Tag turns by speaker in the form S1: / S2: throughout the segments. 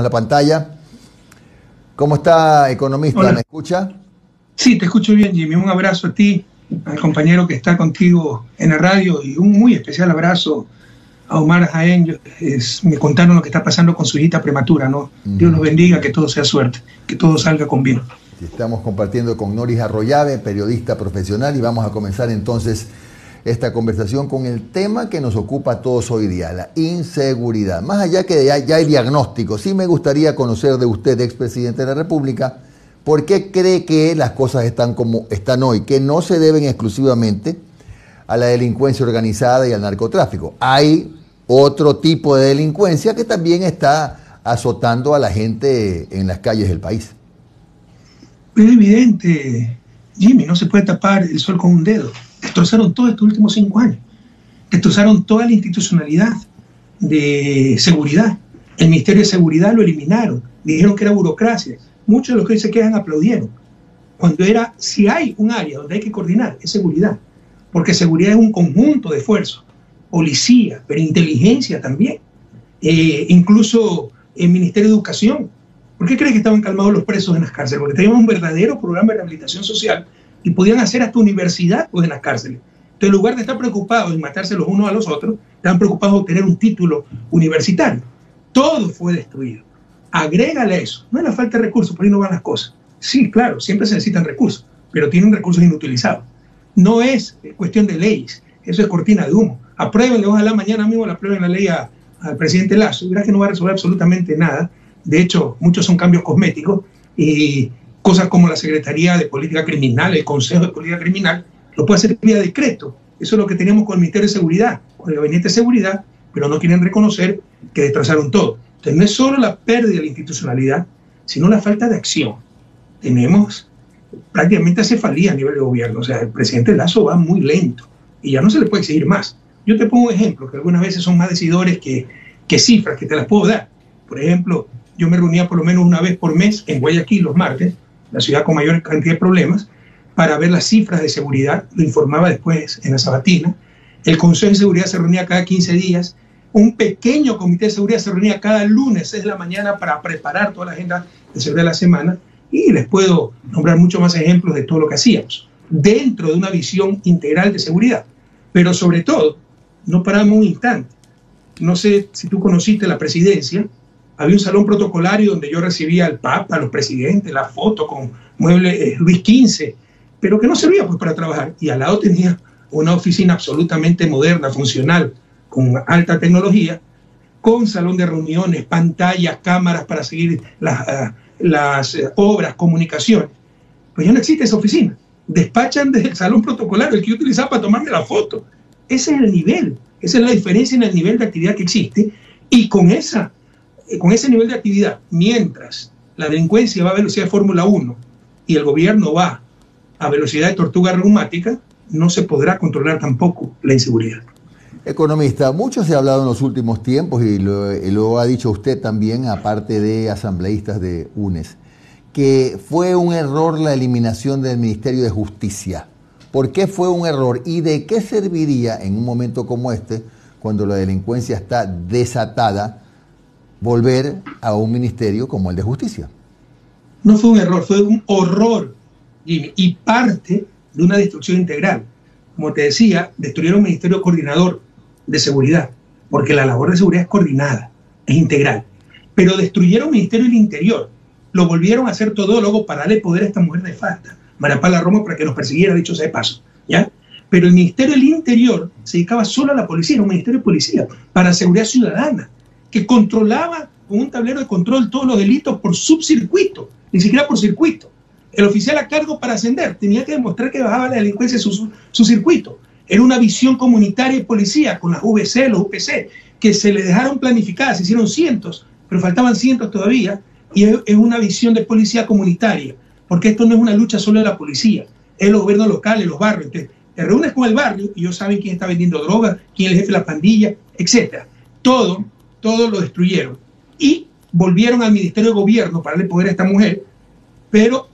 S1: la pantalla. ¿Cómo está, economista? ¿Me escucha?
S2: Sí, te escucho bien, Jimmy. Un abrazo a ti, al compañero que está contigo en la radio y un muy especial abrazo a Omar Jaén. me contaron lo que está pasando con su hijita prematura, ¿no? Dios nos bendiga, que todo sea suerte, que todo salga con bien.
S1: Estamos compartiendo con Noris Arroyave, periodista profesional, y vamos a comenzar entonces esta conversación con el tema que nos ocupa a todos hoy día, la inseguridad. Más allá que ya, hay diagnóstico, sí me gustaría conocer de usted, expresidente de la República, por qué cree que las cosas están como están hoy, que no se deben exclusivamente a la delincuencia organizada y al narcotráfico. Hay otro tipo de delincuencia que también está azotando a la gente en las calles del país.
S2: Es evidente, Jimmy, no se puede tapar el sol con un dedo destrozaron todo estos últimos cinco años. Destrozaron toda la institucionalidad de seguridad. El Ministerio de Seguridad lo eliminaron. Dijeron que era burocracia. Muchos de los que hoy se quedan aplaudieron. Cuando era, si hay un área donde hay que coordinar, es seguridad. Porque seguridad es un conjunto de esfuerzos. Policía, pero inteligencia también. Eh, incluso el Ministerio de Educación. ¿Por qué creen que estaban calmados los presos en las cárceles? Porque teníamos un verdadero programa de rehabilitación social y podían hacer hasta universidad pues, en las cárceles. Entonces, en lugar de estar preocupados en matarse los unos a los otros, estaban preocupados de obtener un título universitario. Todo fue destruido. Agrégale eso. No es la falta de recursos, por ahí no van las cosas. Sí, claro, siempre se necesitan recursos, pero tienen recursos inutilizados. No es cuestión de leyes, eso es cortina de humo. Apruébenle, ojalá mañana mismo la aprueben la ley al presidente Lazo. Verás que no va a resolver absolutamente nada. De hecho, muchos son cambios cosméticos y cosas como la Secretaría de Política Criminal, el Consejo de Política Criminal, lo puede hacer vía decreto. Eso es lo que teníamos con el Ministerio de Seguridad, con el Gabinete de Seguridad, pero no quieren reconocer que destrozaron todo. Entonces no es solo la pérdida de la institucionalidad, sino la falta de acción. Tenemos prácticamente acefalía a nivel de gobierno. O sea, el presidente Lazo va muy lento y ya no se le puede exigir más. Yo te pongo un ejemplo, que algunas veces son más decidores que, que cifras, que te las puedo dar. Por ejemplo, yo me reunía por lo menos una vez por mes en Guayaquil los martes la ciudad con mayor cantidad de problemas, para ver las cifras de seguridad, lo informaba después en la sabatina. El Consejo de Seguridad se reunía cada 15 días. Un pequeño comité de seguridad se reunía cada lunes, 6 de la mañana, para preparar toda la agenda de seguridad de la semana. Y les puedo nombrar muchos más ejemplos de todo lo que hacíamos, dentro de una visión integral de seguridad. Pero sobre todo, no paramos un instante. No sé si tú conociste la presidencia, había un salón protocolario donde yo recibía al Papa, a los presidentes, la foto con mueble eh, Luis XV, pero que no servía pues para trabajar. Y al lado tenía una oficina absolutamente moderna, funcional, con alta tecnología, con salón de reuniones, pantallas, cámaras para seguir las, ah, las eh, obras, comunicaciones. Pues ya no existe esa oficina. Despachan del salón protocolario, el que yo utilizaba para tomarme la foto. Ese es el nivel, esa es la diferencia en el nivel de actividad que existe. Y con esa con ese nivel de actividad, mientras la delincuencia va a velocidad de Fórmula 1 y el gobierno va a velocidad de tortuga reumática, no se podrá controlar tampoco la inseguridad.
S1: Economista, mucho se ha hablado en los últimos tiempos y lo, ha dicho usted también, aparte de asambleístas de UNES, que fue un error la eliminación del Ministerio de Justicia. ¿Por qué fue un error y de qué serviría en un momento como este, cuando la delincuencia está desatada, volver a un ministerio como el de justicia.
S2: No fue un error, fue un horror, y parte de una destrucción integral. Como te decía, destruyeron un ministerio coordinador de seguridad, porque la labor de seguridad es coordinada, es integral. Pero destruyeron un ministerio del interior, lo volvieron a hacer todólogo para darle poder a esta mujer de falta, Marapala Roma, para que nos persiguiera, dicho sea de paso. ¿ya? Pero el Ministerio del Interior se dedicaba solo a la policía, era un ministerio de policía, para seguridad ciudadana que controlaba con un tablero de control todos los delitos por subcircuito, ni siquiera por circuito. El oficial a cargo para ascender tenía que demostrar que bajaba la delincuencia en su, circuito. Era una visión comunitaria y policía con las VC, los UPC, que se le dejaron planificadas, se hicieron cientos, pero faltaban cientos todavía, y es, una visión de policía comunitaria, porque esto no es una lucha solo de la policía, es los gobiernos locales, los barrios. Entonces, te reúnes con el barrio y ellos saben quién está vendiendo drogas, quién es el jefe de la pandilla, etc. Todo todo lo destruyeron. Y volvieron al Ministerio de Gobierno para darle poder a esta mujer, pero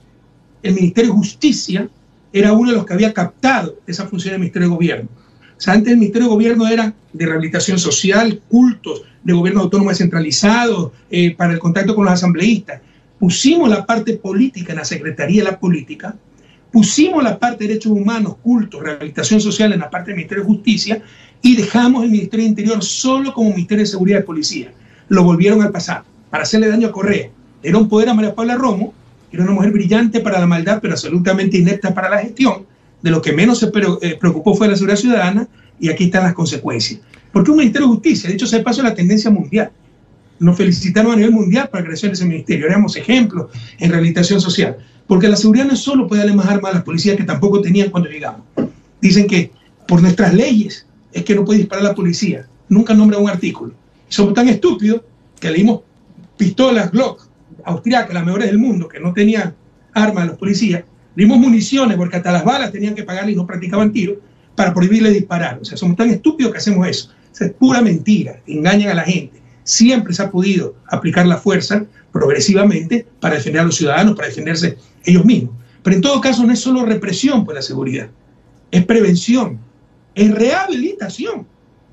S2: el Ministerio de Justicia era uno de los que había captado esa función del Ministerio de Gobierno. O sea, antes el Ministerio de Gobierno era de rehabilitación social, cultos, de gobiernos autónomos descentralizados, eh, para el contacto con los asambleístas. Pusimos la parte política en la Secretaría de la Política, pusimos la parte de derechos humanos, cultos, rehabilitación social en la parte del Ministerio de Justicia y dejamos el Ministerio de Interior solo como Ministerio de Seguridad y Policía. Lo volvieron al pasado para hacerle daño a Correa. Era un poder a María Paula Romo, que era una mujer brillante para la maldad, pero absolutamente inepta para la gestión. De lo que menos se eh, preocupó fue la seguridad ciudadana y aquí están las consecuencias. Porque un Ministerio de Justicia, de hecho, se pasó la tendencia mundial. Nos felicitaron a nivel mundial para de ese ministerio. Éramos ejemplos en rehabilitación social. Porque la seguridad no solo puede darle más armas a las policías que tampoco tenían cuando llegamos. Dicen que por nuestras leyes es que no puede disparar la policía. Nunca nombra un artículo. Somos tan estúpidos que leímos pistolas Glock austriacas, las mejores del mundo, que no tenían armas los policías. Leímos municiones porque hasta las balas tenían que pagarle y no practicaban tiros para prohibirle disparar. O sea, somos tan estúpidos que hacemos eso. es pura mentira, engañan a la gente. Siempre se ha podido aplicar la fuerza progresivamente para defender a los ciudadanos, para defenderse ellos mismos. Pero en todo caso no es solo represión por la seguridad, es prevención, es rehabilitación.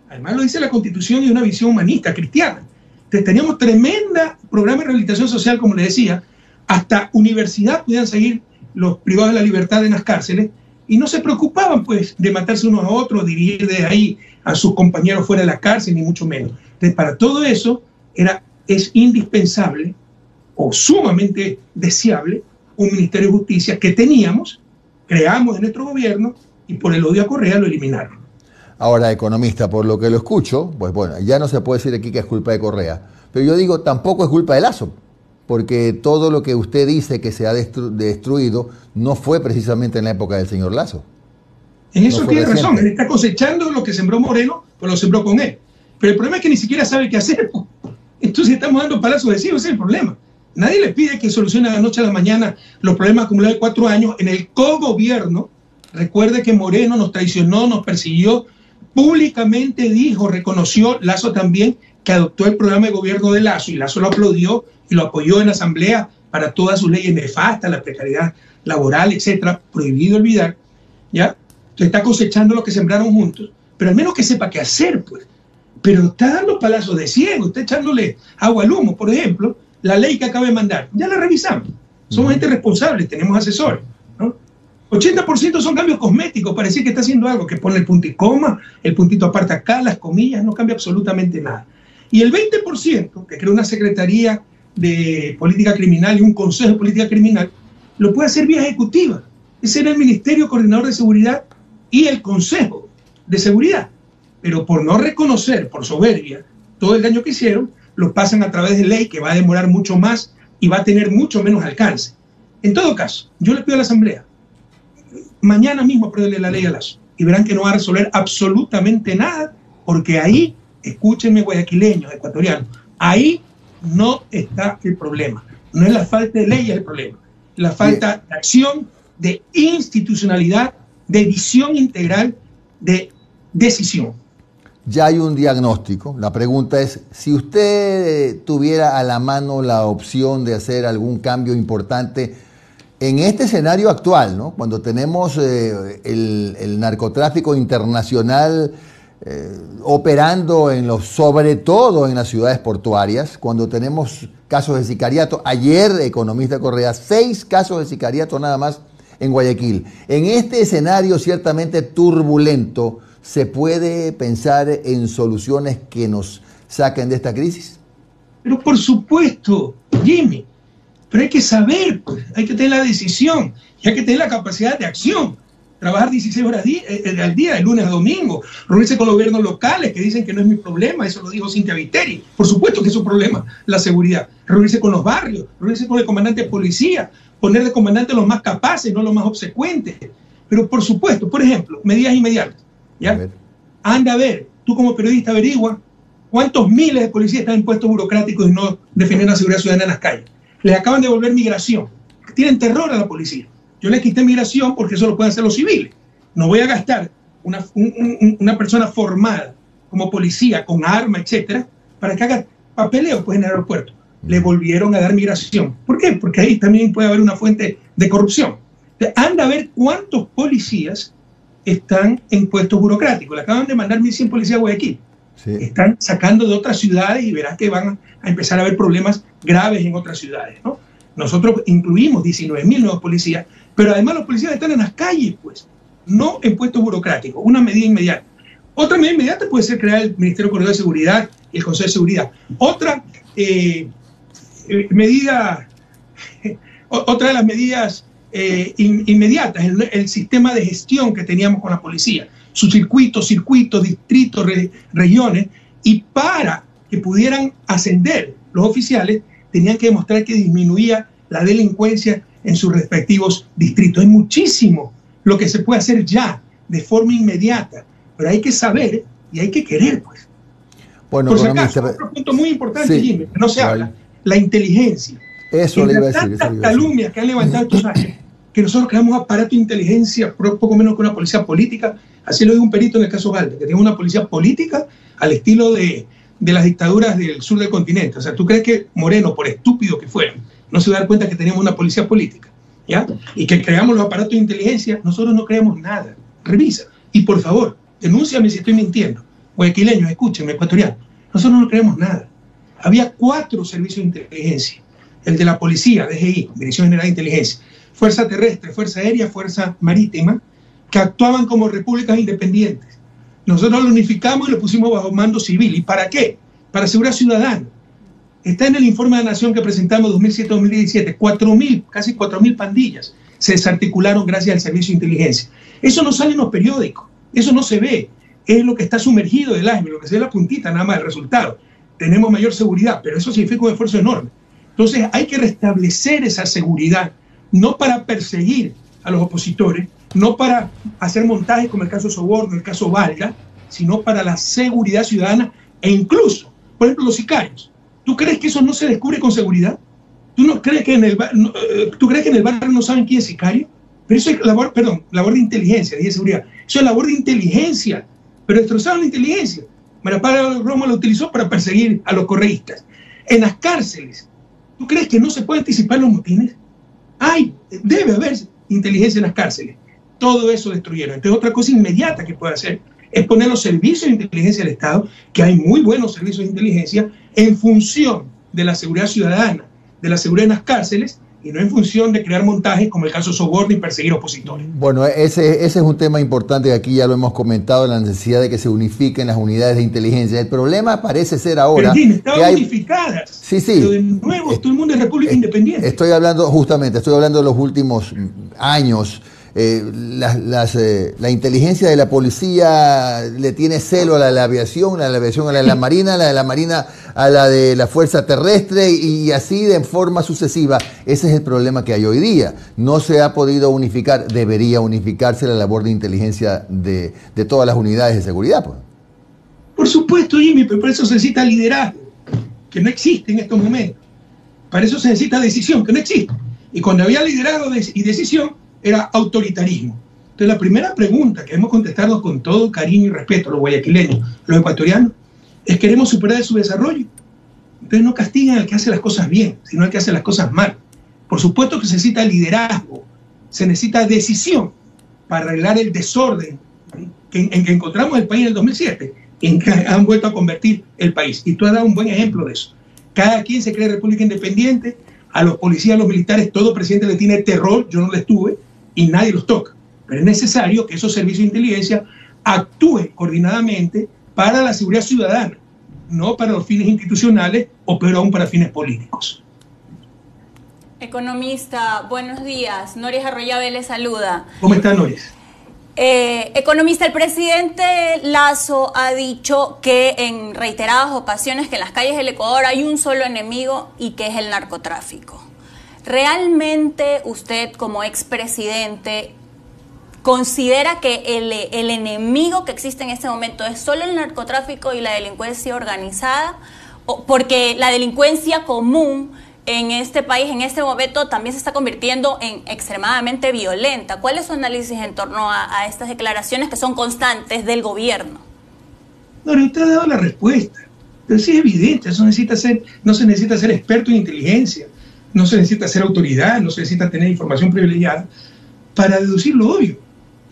S2: Además lo dice la Constitución y una visión humanista, cristiana. Entonces teníamos tremenda programa de rehabilitación social, como le decía, hasta universidad podían seguir los privados de la libertad en las cárceles y no se preocupaban pues de matarse unos a otros, dirigir de ahí a sus compañeros fuera de la cárcel, ni mucho menos. Entonces para todo eso era, es indispensable o sumamente deseable un Ministerio de Justicia que teníamos, creamos en nuestro gobierno y por el odio a Correa lo eliminaron.
S1: Ahora, economista, por lo que lo escucho, pues bueno, ya no se puede decir aquí que es culpa de Correa, pero yo digo, tampoco es culpa de Lazo, porque todo lo que usted dice que se ha destruido no fue precisamente en la época del señor Lazo.
S2: En eso tiene razón, él está cosechando lo que sembró Moreno, pues lo sembró con él. Pero el problema es que ni siquiera sabe qué hacer. Entonces estamos dando palazos de cielo, ese es el problema. Nadie le pide que solucione de la noche a la mañana los problemas acumulados de cuatro años en el co-gobierno. Recuerde que Moreno nos traicionó, nos persiguió, públicamente dijo, reconoció Lazo también que adoptó el programa de gobierno de Lazo y Lazo lo aplaudió y lo apoyó en la Asamblea para todas sus leyes nefastas, la precariedad laboral, etcétera, prohibido olvidar, ¿ya? Entonces está cosechando lo que sembraron juntos, pero al menos que sepa qué hacer, pues. Pero está dando palazos de ciego, está echándole agua al humo, por ejemplo, la ley que acaba de mandar, ya la revisamos. Somos gente responsable, tenemos asesores. 80% son cambios cosméticos para decir que está haciendo algo, que pone el punto y coma, el puntito aparte acá, las comillas, no cambia absolutamente nada. Y el 20%, que crea una Secretaría de Política Criminal y un Consejo de Política Criminal, lo puede hacer vía ejecutiva. Ese era el Ministerio Coordinador de Seguridad y el Consejo de Seguridad. Pero por no reconocer, por soberbia, todo el daño que hicieron, lo pasan a través de ley que va a demorar mucho más y va a tener mucho menos alcance. En todo caso, yo le pido a la Asamblea, mañana mismo aprueben la ley a Lazo y verán que no va a resolver absolutamente nada, porque ahí, escúchenme guayaquileños, ecuatorianos, ahí no está el problema. No es la falta de ley el problema, la falta de acción, de institucionalidad, de visión integral, de decisión.
S1: Ya hay un diagnóstico. La pregunta es, si usted tuviera a la mano la opción de hacer algún cambio importante en este escenario actual, ¿no? cuando tenemos eh, el, narcotráfico internacional eh, operando en los, sobre todo en las ciudades portuarias, cuando tenemos casos de sicariato, ayer, economista Correa, seis casos de sicariato nada más en Guayaquil. En este escenario ciertamente turbulento, ¿se puede pensar en soluciones que nos saquen de esta crisis?
S2: Pero por supuesto, Jimmy, pero hay que saber, pues, hay que tener la decisión y hay que tener la capacidad de acción. Trabajar 16 horas eh, eh, al día, de lunes a domingo, reunirse con los gobiernos locales que dicen que no es mi problema, eso lo dijo Cintia Viteri. Por supuesto que es un problema, la seguridad. Reunirse con los barrios, reunirse con el comandante de policía, poner de comandante los más capaces, no los más obsecuentes. Pero por supuesto, por ejemplo, medidas inmediatas. ¿ya? Anda a ver, tú como periodista averigua cuántos miles de policías están en puestos burocráticos y no defienden la seguridad ciudadana en las calles les acaban de volver migración. Tienen terror a la policía. Yo les quité migración porque eso lo pueden hacer los civiles. No voy a gastar una, persona formada como policía, con arma, etcétera, para que haga papeleo pues, en el aeropuerto. Le volvieron a dar migración. ¿Por qué? Porque ahí también puede haber una fuente de corrupción. anda a ver cuántos policías están en puestos burocráticos. Le acaban de mandar 1.100 policías a Guayaquil. Están sacando de otras ciudades y verás que van a empezar a haber problemas graves en otras ciudades. ¿no? Nosotros incluimos 19 mil nuevos policías, pero además los policías están en las calles, pues, no en puestos burocráticos. Una medida inmediata. Otra medida inmediata puede ser crear el Ministerio Corredor de Seguridad y el Consejo de Seguridad. Otra eh, eh, medida, otra de las medidas eh, inmediatas, el, el, sistema de gestión que teníamos con la policía, su circuito, circuitos, distritos, regiones, y para que pudieran ascender los oficiales, tenían que demostrar que disminuía la delincuencia en sus respectivos distritos. Hay muchísimo lo que se puede hacer ya, de forma inmediata, pero hay que saber y hay que querer, pues. Bueno, Por si acaso, otro punto muy importante, Jimmy, que no se habla, la inteligencia. Eso le iba a decir. Tantas calumnias que han levantado estos años, que nosotros creamos aparato de inteligencia poco menos que una policía política, así lo dijo un perito en el caso Valde, que tiene una policía política al estilo de, de las dictaduras del sur del continente. O sea, ¿tú crees que Moreno, por estúpido que fuera, no se va a dar cuenta que teníamos una policía política? ¿Ya? Y que creamos los aparatos de inteligencia, nosotros no creamos nada. Revisa. Y por favor, denúnciame si estoy mintiendo. Guayaquileños, escúchenme, ecuatorianos. Nosotros no creemos nada. Había cuatro servicios de inteligencia. El de la policía, DGI, Dirección General de Inteligencia, Fuerza Terrestre, Fuerza Aérea, Fuerza Marítima, que actuaban como repúblicas independientes nosotros lo unificamos y lo pusimos bajo mando civil. ¿Y para qué? Para seguridad ciudadana. Está en el informe de la Nación que presentamos 2007-2017. 4.000, casi 4.000 pandillas se desarticularon gracias al servicio de inteligencia. Eso no sale en los periódicos. Eso no se ve. Es lo que está sumergido del iceberg, lo que se ve la puntita nada más el resultado. Tenemos mayor seguridad, pero eso significa un esfuerzo enorme. Entonces hay que restablecer esa seguridad, no para perseguir a los opositores, no para hacer montajes como el caso Soborno, el caso Valga, sino para la seguridad ciudadana e incluso, por ejemplo, los sicarios. ¿Tú crees que eso no se descubre con seguridad? ¿Tú no crees que en el, eh, ¿tú crees que en el barrio no saben quién es sicario? Pero eso es labor, perdón, labor de inteligencia, dije seguridad. Eso es labor de inteligencia, pero destrozaron la inteligencia. Marapara Roma lo utilizó para perseguir a los correístas. En las cárceles, ¿tú crees que no se puede anticipar los motines? Hay, debe haber inteligencia en las cárceles todo eso destruyeron. Entonces, otra cosa inmediata que puede hacer es poner los servicios de inteligencia del Estado, que hay muy buenos servicios de inteligencia, en función de la seguridad ciudadana, de la seguridad en las cárceles, y no en función de crear montajes como el caso Soborno y perseguir opositores.
S1: Bueno, ese, ese es un tema importante que aquí ya lo hemos comentado, la necesidad de que se unifiquen las unidades de inteligencia. El problema parece ser ahora...
S2: Pero, estaban unificadas.
S1: Sí, sí.
S2: Pero de nuevo, todo el mundo es república independiente.
S1: Estoy hablando, justamente, estoy hablando de los últimos años eh, eh, la, inteligencia de la policía le tiene celo a la de la aviación, a la de la aviación a la de la marina, a la de la marina a la de la fuerza terrestre y, así de forma sucesiva. Ese es el problema que hay hoy día. No se ha podido unificar, debería unificarse la labor de inteligencia de, todas las unidades de seguridad. Pues.
S2: Por supuesto, Jimmy, pero por eso se necesita liderazgo, que no existe en estos momentos. Para eso se necesita decisión, que no existe. Y cuando había liderazgo y decisión, era autoritarismo. Entonces, la primera pregunta que hemos contestado con todo cariño y respeto, los guayaquileños, los ecuatorianos, es queremos superar su desarrollo. Entonces, no castigan al que hace las cosas bien, sino al que hace las cosas mal. Por supuesto que se necesita liderazgo, se necesita decisión para arreglar el desorden en, que encontramos el país en el 2007, en que han vuelto a convertir el país. Y tú has dado un buen ejemplo de eso. Cada quien se cree república independiente, a los policías, a los militares, todo presidente le tiene terror, yo no les tuve, y nadie los toca. Pero es necesario que esos servicios de inteligencia actúen coordinadamente para la seguridad ciudadana, no para los fines institucionales o peor aún para fines políticos.
S3: Economista, buenos días. Noris Arroyave le saluda.
S2: ¿Cómo está Noris?
S3: Eh, economista, el presidente Lazo ha dicho que en reiteradas ocasiones que en las calles del Ecuador hay un solo enemigo y que es el narcotráfico. ¿Realmente usted como expresidente considera que el, el, enemigo que existe en este momento es solo el narcotráfico y la delincuencia organizada? Porque la delincuencia común en este país, en este momento, también se está convirtiendo en extremadamente violenta. ¿Cuál es su análisis en torno a, estas declaraciones que son constantes del gobierno?
S2: No, usted ha dado la respuesta. Pero sí es evidente, eso necesita ser, no se necesita ser experto en inteligencia no se necesita ser autoridad, no se necesita tener información privilegiada para deducir lo obvio.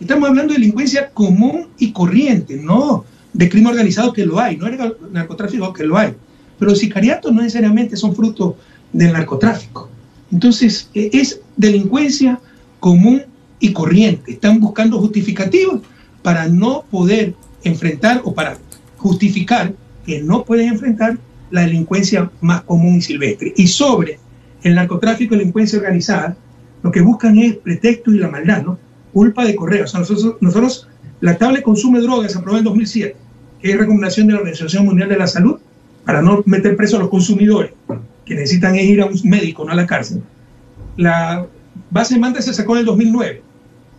S2: Estamos hablando de delincuencia común y corriente, no, de crimen organizado que lo hay, no era narcotráfico que lo hay, pero los sicariatos no necesariamente son fruto del narcotráfico. Entonces, e, es delincuencia común y corriente. Están buscando justificativos para no poder enfrentar o para justificar que no pueden enfrentar la delincuencia más común y silvestre. Y sobre el narcotráfico y la delincuencia organizada, lo que buscan es pretexto y la maldad, ¿no? Culpa de correo. O sea, nosotros, nosotros la tabla de consumo de drogas se aprobó en 2007, que es recomendación de la Organización Mundial de la Salud para no meter preso a los consumidores, que necesitan ir a un médico, no a la cárcel. La base de manda se sacó en el 2009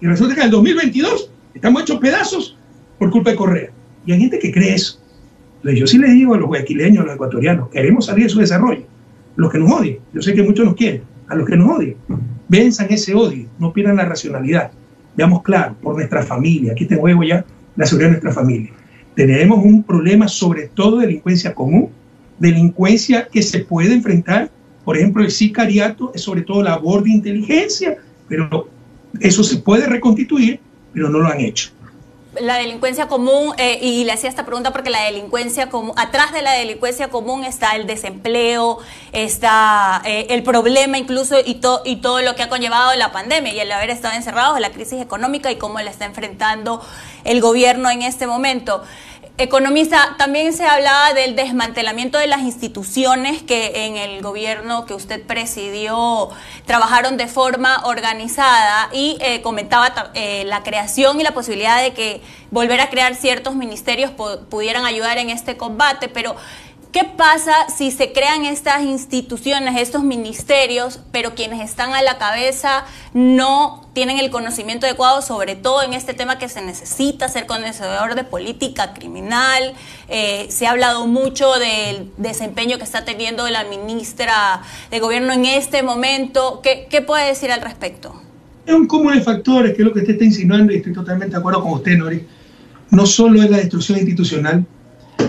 S2: y resulta que en el 2022 estamos hechos pedazos por culpa de Correa. Y hay gente que cree eso. Entonces yo sí les digo a los guayaquileños, a los ecuatorianos, queremos salir de su desarrollo. Los que nos odian, yo sé que muchos nos quieren, a los que nos odian, venzan ese odio, no pierdan la racionalidad. Veamos claro, por nuestra familia, aquí te juego ya la seguridad de nuestra familia. Tenemos un problema sobre todo de delincuencia común, delincuencia que se puede enfrentar, por ejemplo, el sicariato es sobre todo labor de inteligencia, pero eso se puede reconstituir, pero no lo han hecho
S3: la delincuencia común, eh, y le hacía esta pregunta porque la delincuencia común, atrás de la delincuencia común está el desempleo, está eh, el problema incluso y, y todo lo que ha conllevado la pandemia y el haber estado encerrados, la crisis económica y cómo la está enfrentando el gobierno en este momento. Economista, también se hablaba del desmantelamiento de las instituciones que en el gobierno que usted presidió trabajaron de forma organizada y eh, comentaba eh, la creación y la posibilidad de que volver a crear ciertos ministerios pudieran ayudar en este combate, pero ¿Qué pasa si se crean estas instituciones, estos ministerios, pero quienes están a la cabeza no tienen el conocimiento adecuado, sobre todo en este tema que se necesita ser conocedor de política criminal? Eh, se ha hablado mucho del desempeño que está teniendo la ministra de Gobierno en este momento. ¿Qué, puede decir al respecto?
S2: Es un cúmulo de factores, que es lo que usted está insinuando, y estoy totalmente de acuerdo con usted, Nori. No solo es la destrucción institucional,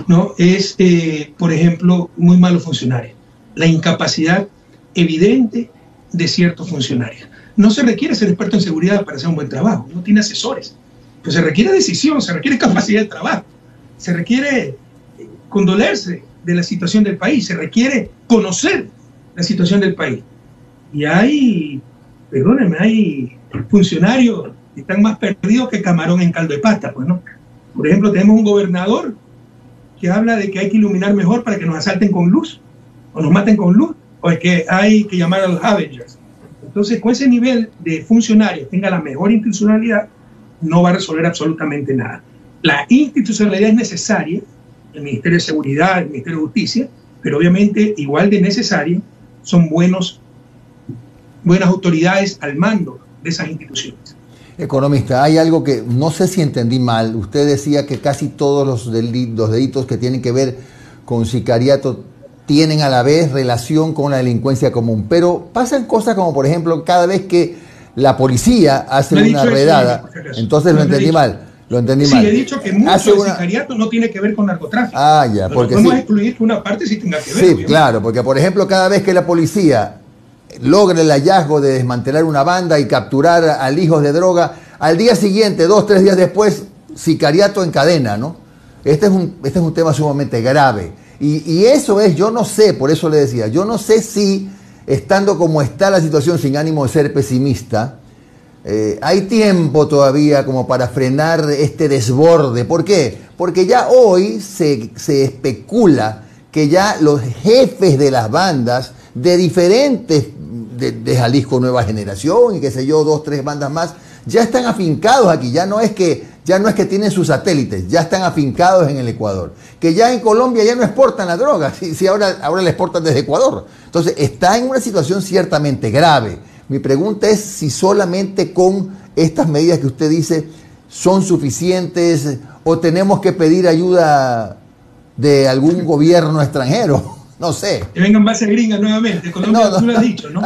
S2: ¿no? es, eh, por ejemplo, muy malos funcionarios. La incapacidad evidente de ciertos funcionarios. No se requiere ser experto en seguridad para hacer un buen trabajo, no tiene asesores. Pues se requiere decisión, se requiere capacidad de trabajo, se requiere eh, condolerse de la situación del país, se requiere conocer la situación del país. Y hay, perdónenme, hay funcionarios que están más perdidos que camarón en caldo de pasta, pues no. Por ejemplo, tenemos un gobernador que habla de que hay que iluminar mejor para que nos asalten con luz, o nos maten con luz, o es que hay que llamar a los Avengers. Entonces, con ese nivel de funcionarios tenga la mejor institucionalidad, no va a resolver absolutamente nada. La institucionalidad es necesaria, el Ministerio de Seguridad, el Ministerio de Justicia, pero obviamente igual de necesario son buenos, buenas autoridades al mando de esas instituciones.
S1: Economista, hay algo que no sé si entendí mal. Usted decía que casi todos los delitos, que tienen que ver con sicariato tienen a la vez relación con la delincuencia común. Pero pasan cosas como, por ejemplo, cada vez que la policía hace una redada, entonces lo entendí mal. Lo entendí mal.
S2: Sí, he dicho que mucho del sicariato no tiene que ver con narcotráfico.
S1: Ah, ya, porque
S2: podemos excluir que una parte sí tenga que ver.
S1: Sí, claro, porque por ejemplo, cada vez que la policía logra el hallazgo de desmantelar una banda y capturar al hijo de droga, al día siguiente, dos, tres días después, sicariato en cadena, ¿no? Este es un, este es un tema sumamente grave. Y, eso es, yo no sé, por eso le decía, yo no sé si, estando como está la situación, sin ánimo de ser pesimista, eh, hay tiempo todavía como para frenar este desborde. ¿Por qué? Porque ya hoy se, se especula que ya los jefes de las bandas de diferentes de, Jalisco Nueva Generación y qué sé yo, dos, tres bandas más, ya están afincados aquí, ya no es que ya no es que tienen sus satélites, ya están afincados en el Ecuador. Que ya en Colombia ya no exportan la droga, si, si ahora, ahora la exportan desde Ecuador. Entonces, está en una situación ciertamente grave. Mi pregunta es si solamente con estas medidas que usted dice son suficientes o tenemos que pedir ayuda de algún gobierno extranjero. No sé.
S2: Que vengan bases gringas nuevamente. Colombia, tú lo has dicho, ¿no?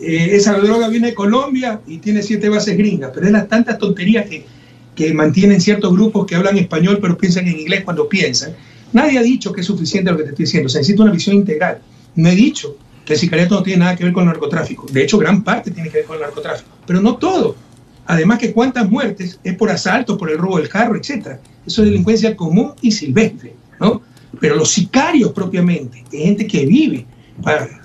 S2: Eh, esa droga viene de Colombia y tiene siete bases gringas, pero es las tantas tonterías que, que mantienen ciertos grupos que hablan español pero piensan en inglés cuando piensan. Nadie ha dicho que es suficiente lo que te estoy diciendo. Se necesita una visión integral. No he dicho que el sicariato no tiene nada que ver con el narcotráfico. De hecho, gran parte tiene que ver con el narcotráfico, pero no todo. Además que cuántas muertes es por asalto, por el robo del carro, etc. Eso es delincuencia común y silvestre, ¿no? Pero los sicarios propiamente, gente que vive.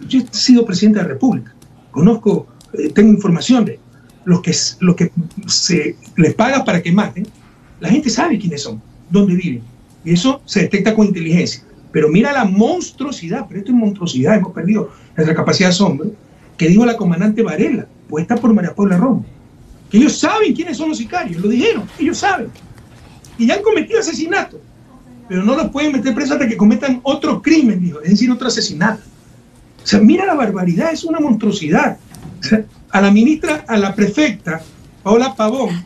S2: yo he sido presidente de la República, conozco, eh, tengo información de los que, los que se les paga para que maten, la gente sabe quiénes son, dónde viven. Y eso se detecta con inteligencia. Pero mira la monstruosidad, pero esto es monstruosidad, hemos perdido nuestra capacidad de asombro, que dijo la comandante Varela, puesta por María Paula Romo, que ellos saben quiénes son los sicarios, lo dijeron, ellos saben. Y ya han cometido asesinato, pero no los pueden meter presos hasta que cometan otro crimen, dijo, es decir, otro asesinato. O sea, mira la barbaridad, es una monstruosidad. a la ministra, a la prefecta, Paola Pavón,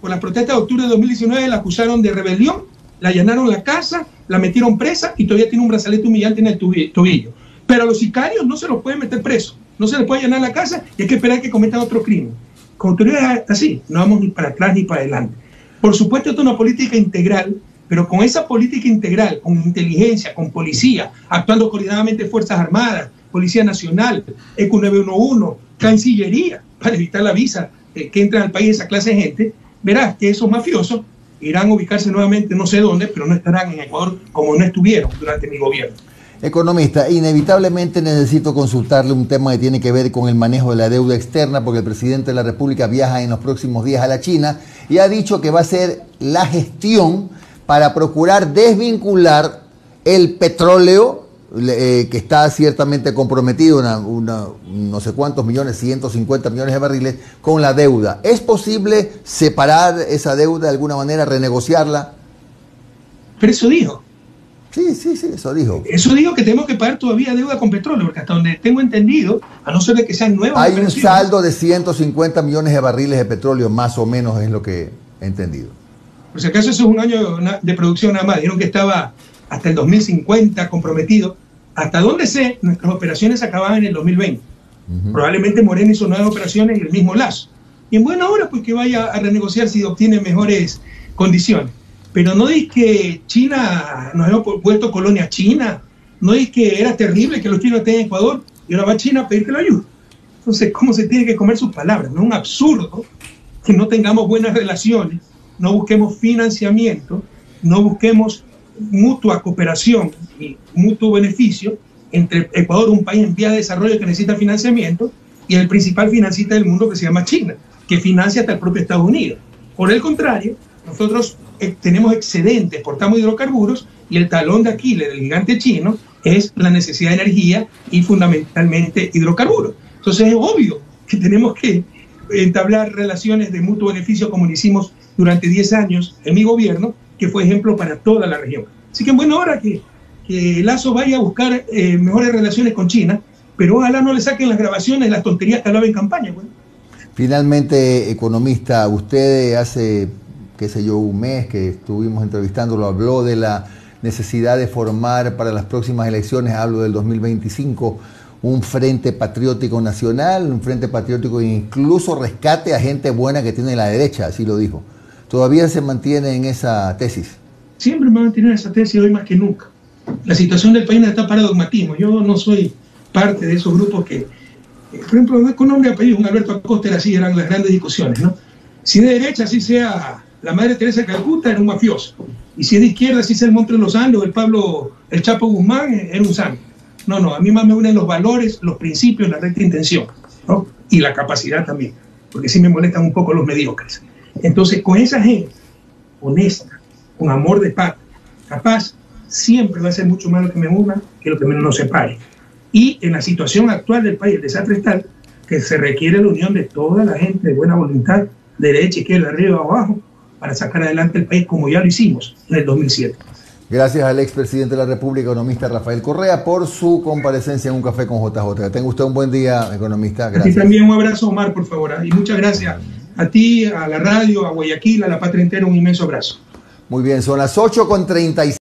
S2: por la protesta de octubre de 2019 la acusaron de rebelión, la allanaron la casa, la metieron presa y todavía tiene un brazalete humillante en el tobillo. Pero a los sicarios no se los pueden meter presos, no se les puede allanar la casa y hay que esperar que cometan otro crimen. Con autoridades así, no vamos ni para atrás ni para adelante. Por supuesto, esto es una política integral, pero con esa política integral, con inteligencia, con policía, actuando coordinadamente Fuerzas Armadas, Policía Nacional, ECU 911, Cancillería, para evitar la visa eh, que entra al país esa clase de gente, verás que esos mafiosos irán a ubicarse nuevamente no sé dónde, pero no estarán en Ecuador como no estuvieron durante mi gobierno.
S1: Economista, inevitablemente necesito consultarle un tema que tiene que ver con el manejo de la deuda externa, porque el presidente de la República viaja en los próximos días a la China y ha dicho que va a ser la gestión para procurar desvincular el petróleo eh, que está ciertamente comprometido, una, no sé cuántos millones, 150 millones de barriles, con la deuda. ¿Es posible separar esa deuda de alguna manera, renegociarla?
S2: Pero eso dijo.
S1: Sí, sí, sí, eso dijo.
S2: Eso dijo que tenemos que pagar todavía deuda con petróleo, porque hasta donde tengo entendido, a no ser de que sean nuevas.
S1: Hay un saldo de 150 millones de barriles de petróleo, más o menos es lo que he entendido.
S2: Por si acaso, eso es un año de producción nada más. Dijeron que estaba hasta el 2050 comprometido. Hasta donde sé, nuestras operaciones acababan en el 2020. Probablemente Moreno hizo nuevas operaciones y el mismo Lazo. Y en buena hora, pues que vaya a renegociar si obtiene mejores condiciones. Pero no es que China, nos hemos vuelto colonia china, no es que era terrible que los chinos estén en Ecuador y ahora va China a pedir que lo ayude. Entonces, ¿cómo se tiene que comer sus palabras? No es un absurdo que no tengamos buenas relaciones, no busquemos financiamiento, no busquemos mutua cooperación y mutuo beneficio entre Ecuador, un país en vía de desarrollo que necesita financiamiento, y el principal financista del mundo que se llama China, que financia hasta el propio Estados Unidos. Por el contrario, nosotros eh, tenemos excedentes, exportamos hidrocarburos y el talón de Aquiles del gigante chino es la necesidad de energía y fundamentalmente hidrocarburos. Entonces es obvio que tenemos que entablar relaciones de mutuo beneficio como lo hicimos durante 10 años en mi gobierno, que fue ejemplo para toda la región. Así que en buena hora que, Lazo vaya a buscar eh, mejores relaciones con China, pero ojalá no le saquen las grabaciones, las tonterías que hablaba en campaña.
S1: Finalmente, economista, usted hace, qué sé yo, un mes que estuvimos entrevistándolo, habló de la necesidad de formar para las próximas elecciones, hablo del 2025, un frente patriótico nacional, un frente patriótico que incluso rescate a gente buena que tiene la derecha, así lo dijo todavía se mantiene en esa tesis.
S2: Siempre me mantiene en esa tesis hoy más que nunca. La situación del país no está para dogmatismo. Yo no soy parte de esos grupos que, eh, por ejemplo, con nombre y apellido, un Alberto Acosta era así, eran las grandes discusiones, ¿no? Si de derecha, así sea la madre Teresa Calcuta, era un mafioso. Y si es de izquierda, así sea el Monte de los Andes el Pablo, el Chapo Guzmán, era un santo. No, no, a mí más me unen los valores, los principios, la recta intención, ¿no? Y la capacidad también, porque sí me molestan un poco los mediocres. Entonces, con esa gente honesta, con amor de paz, capaz, siempre va a ser mucho más lo que me una que lo que menos nos separe. Y en la situación actual del país, el desastre es tal que se requiere la unión de toda la gente de buena voluntad, derecha, izquierda, arriba, abajo, para sacar adelante el país como ya lo hicimos en el 2007.
S1: Gracias al expresidente de la República, economista Rafael Correa, por su comparecencia en un café con JJ. Tenga usted un buen día, economista.
S2: Gracias. Y también un abrazo, Omar, por favor. ¿ah? Y muchas gracias a ti, a la radio, a Guayaquil, a la patria entera, un inmenso abrazo.
S1: Muy bien, son las 8 con 36.